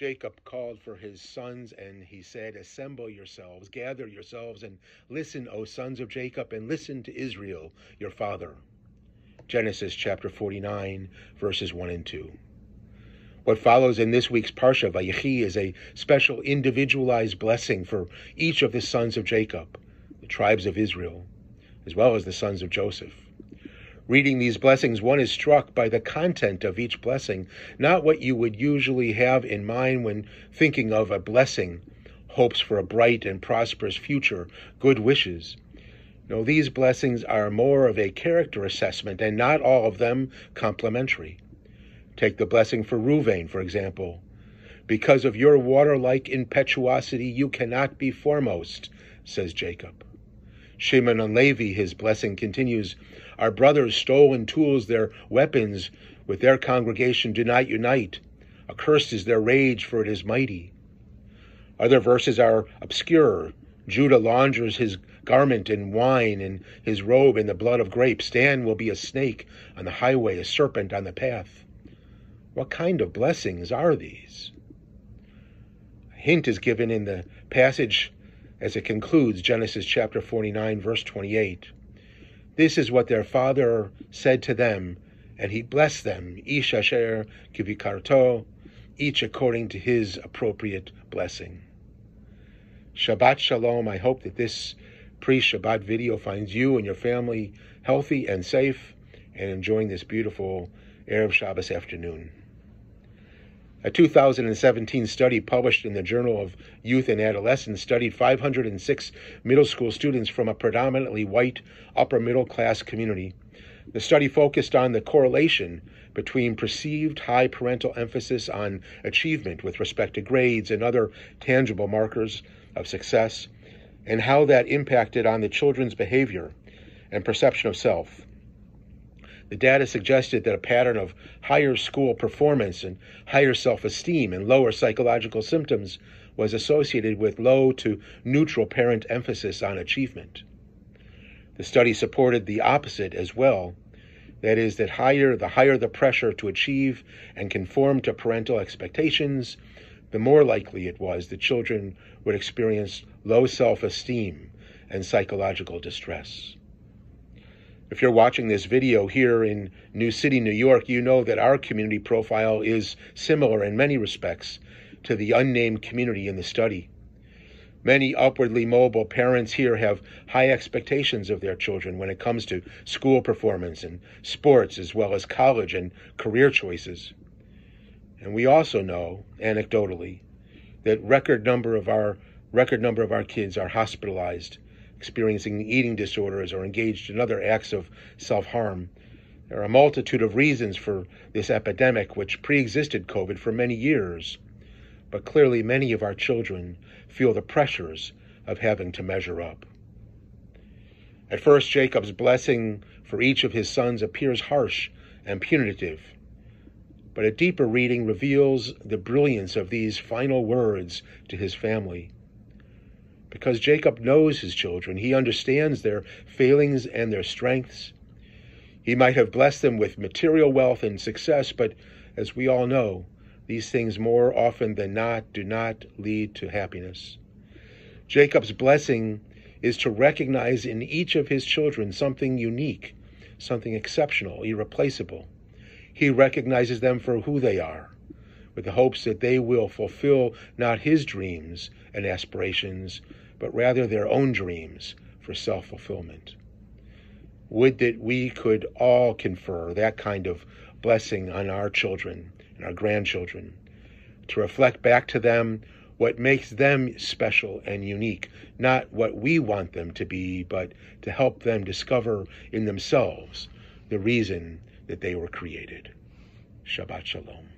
Jacob called for his sons and he said, Assemble yourselves, gather yourselves, and listen, O sons of Jacob, and listen to Israel, your father. Genesis chapter 49, verses 1 and 2. What follows in this week's Parsha, Vayechi, is a special individualized blessing for each of the sons of Jacob, the tribes of Israel, as well as the sons of Joseph. Reading these blessings, one is struck by the content of each blessing, not what you would usually have in mind when thinking of a blessing, hopes for a bright and prosperous future, good wishes. No, these blessings are more of a character assessment, and not all of them complimentary. Take the blessing for Reuven, for example. Because of your water like impetuosity, you cannot be foremost, says Jacob. Shimon and Levi, his blessing continues. Our brothers stole and tools their weapons with their congregation do not unite. Accursed is their rage, for it is mighty. Other verses are obscure. Judah launders his garment in wine and his robe in the blood of grapes. Dan will be a snake on the highway, a serpent on the path. What kind of blessings are these? A hint is given in the passage as it concludes Genesis chapter 49, verse 28. This is what their father said to them, and he blessed them, asher each according to his appropriate blessing. Shabbat Shalom. I hope that this pre Shabbat video finds you and your family healthy and safe and enjoying this beautiful Erev Shabbos afternoon. A 2017 study published in the Journal of Youth and Adolescence studied 506 middle school students from a predominantly white upper middle class community. The study focused on the correlation between perceived high parental emphasis on achievement with respect to grades and other tangible markers of success, and how that impacted on the children's behavior and perception of self. The data suggested that a pattern of higher school performance and higher self esteem and lower psychological symptoms was associated with low to neutral parent emphasis on achievement. The study supported the opposite as well. That is, that higher the higher the pressure to achieve and conform to parental expectations, the more likely it was that children would experience low self esteem and psychological distress. If you're watching this video here in New City, New York, you know that our community profile is similar in many respects to the unnamed community in the study. Many upwardly mobile parents here have high expectations of their children when it comes to school performance and sports, as well as college and career choices. And we also know, anecdotally, that record number of our record number of our kids are hospitalized experiencing eating disorders or engaged in other acts of self harm. There are a multitude of reasons for this epidemic, which pre existed COVID for many years. But clearly, many of our children feel the pressures of having to measure up. At first, Jacob's blessing for each of his sons appears harsh and punitive. But a deeper reading reveals the brilliance of these final words to his family because Jacob knows his children. He understands their failings and their strengths. He might have blessed them with material wealth and success, but as we all know, these things more often than not do not lead to happiness. Jacob's blessing is to recognize in each of his children something unique, something exceptional, irreplaceable. He recognizes them for who they are, with the hopes that they will fulfill not his dreams and aspirations, but rather their own dreams for self fulfillment. Would that we could all confer that kind of blessing on our children and our grandchildren, to reflect back to them what makes them special and unique, not what we want them to be, but to help them discover in themselves the reason that they were created. Shabbat Shalom.